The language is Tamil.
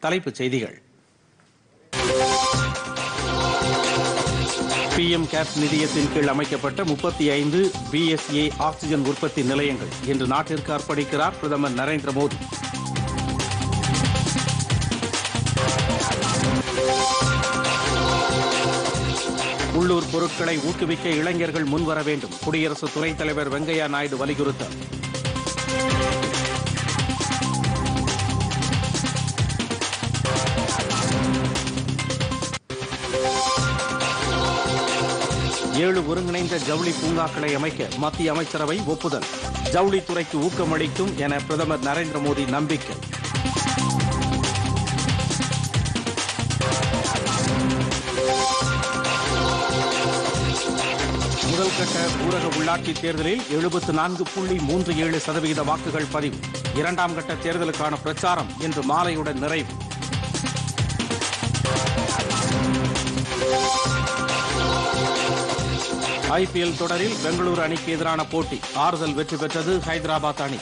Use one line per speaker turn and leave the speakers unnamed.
தலைப்புச் செய்திகள். பிஎம் கேர்ஸ் நிதியத்தின் கீழ் அமைக்கப்பட்ட முப்பத்தி ஐந்து பிஎஸ்ஏ ஆக்சிஜன் உற்பத்தி நிலையங்கள் இன்று நாட்டிற்கு அர்ப்பணிக்கிறார் பிரதமர் நரேந்திர மோடி. உள்ளூர் பொருட்களை ஊக்குவிக்க இளைஞர்கள் முன்வர வேண்டும். குடியரசு துணைத் தலைவர் வெங்கையா நாயுடு வலியுறுத்தல். ஏழு ஒருங்கிணைந்த ஜவுளி பூங்காக்களை அமைக்க மத்திய அமைச்சரவை ஒப்புதல். ஜவுளித்துறைக்கு ஊக்கமளிக்கும் என பிரதமர் நரேந்திர மோடி நம்பிக்கை. முதல் கட்ட ஊரக உள்ளாட்சித் தேர்தலில் எழுபத்து நான்கு புள்ளி மூன்று ஏழு சதவீத வாக்குகள் பதிவு. இரண்டாம் கட்ட தேர்தலுக்கான பிரச்சாரம் இன்று மாலையுடன் நிறைவு. ஐபிஎல் தொடரில் பெங்களூரு அணிக்கு எதிரான போட்டி. ஆறுதல் வெற்றி பெற்றது ஹைதராபாத் அணி.